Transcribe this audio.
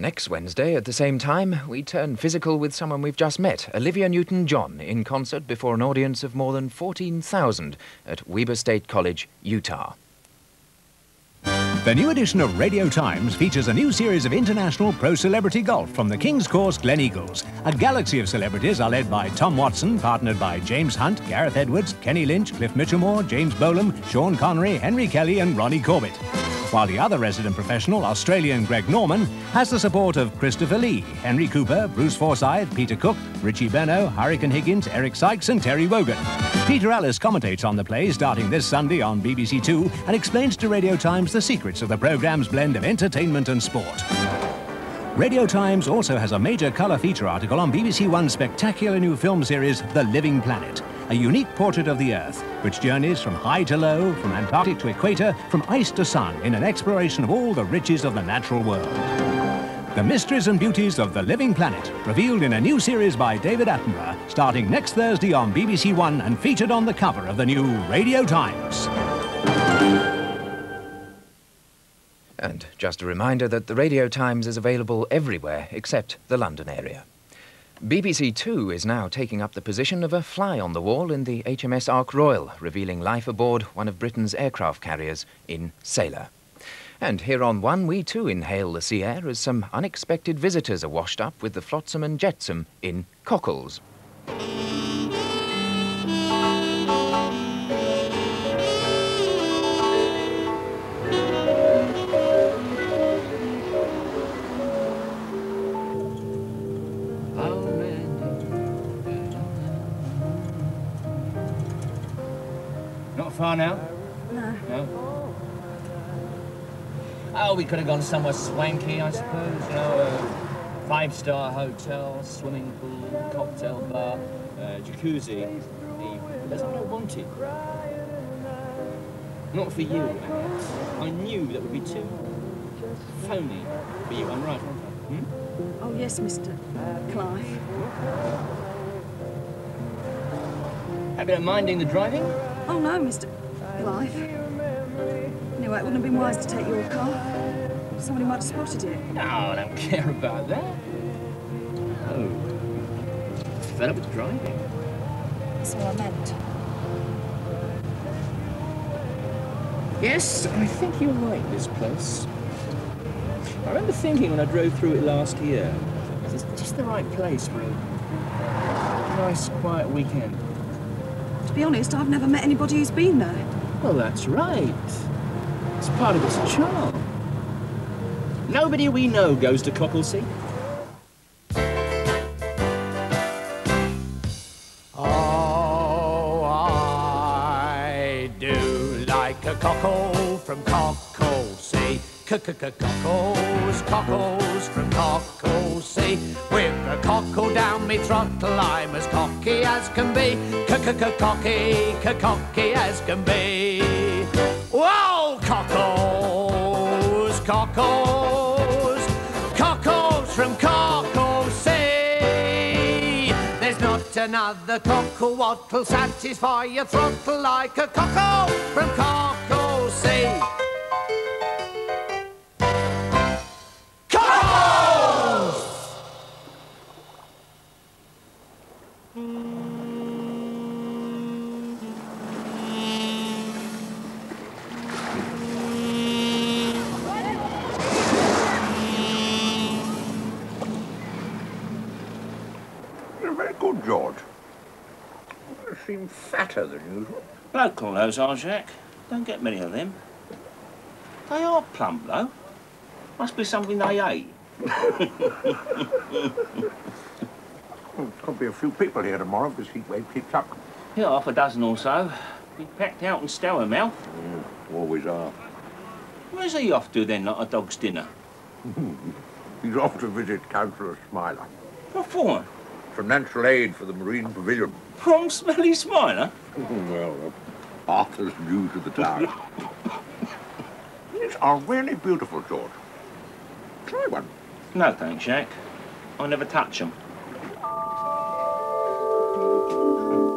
Next Wednesday, at the same time, we turn physical with someone we've just met, Olivia Newton John, in concert before an audience of more than 14,000 at Weber State College, Utah. The new edition of Radio Times features a new series of international pro celebrity golf from the King's Course Gleneagles. A galaxy of celebrities are led by Tom Watson, partnered by James Hunt, Gareth Edwards, Kenny Lynch, Cliff Michelmore, James Bolam, Sean Connery, Henry Kelly, and Ronnie Corbett while the other resident professional, Australian Greg Norman, has the support of Christopher Lee, Henry Cooper, Bruce Forsyth, Peter Cook, Richie Benaud, Hurricane Higgins, Eric Sykes, and Terry Wogan. Peter Alliss commentates on the play starting this Sunday on BBC Two and explains to Radio Times the secrets of the programme's blend of entertainment and sport. Radio Times also has a major colour feature article on BBC One's spectacular new film series, The Living Planet a unique portrait of the Earth, which journeys from high to low, from Antarctic to equator, from ice to sun, in an exploration of all the riches of the natural world. The mysteries and beauties of the living planet, revealed in a new series by David Attenborough, starting next Thursday on BBC One and featured on the cover of the new Radio Times. And just a reminder that the Radio Times is available everywhere except the London area. BBC Two is now taking up the position of a fly on the wall in the HMS Ark Royal, revealing life aboard one of Britain's aircraft carriers in Sailor. And here on One, we too inhale the sea air as some unexpected visitors are washed up with the flotsam and jetsam in cockles. Far now? No. No? Oh, we could have gone somewhere swanky, I suppose. You know, a five-star hotel, swimming pool, cocktail bar, uh, jacuzzi. That's what I wanted. Not for you, Annette. I knew that would be too phony for you. I'm right? Hmm? Oh, yes, Mr. Clive. Have you been minding the driving? Oh, no, Mr. Clive. Anyway, it wouldn't have been wise to take your car. Somebody might have spotted it. No, I don't care about that. Oh. Fed up with driving. That's what I meant. Yes, I think you'll like this place. I remember thinking when I drove through it last year, it's just the right place for a nice, quiet weekend. To be honest, I've never met anybody who's been there. Well, that's right. It's part of its charm. Nobody we know goes to Cocklesea. Oh, I do like a cockle from Cocklesea. C-c-c-cockles, cockles from Cocklesea. With a cockle down me throttle, I'm as cocky as can be. C-c-c-cocky, cocky as can be. Whoa, cockles, cockles, cockles from Cocklesea. There's not another cockle what'll satisfy your throttle like a cockle from Cocklesea. Very good, George. You seem fatter than usual. Local, those are, Jack. Don't get many of them. They are plump, though. Must be something they ate. Well, there'll be a few people here tomorrow if this heat wave keeps up. Yeah, half a dozen or so. Be packed out and stour mouth. Always are. Where's he off to then, like a dog's dinner? He's off to visit Councillor Smiler. What for? Financial aid for the Marine Pavilion. From Smelly Smiler? well, uh, Arthur's new to the town. These are really beautiful, George. Try one. No, thanks, Jack. I never touch them thank you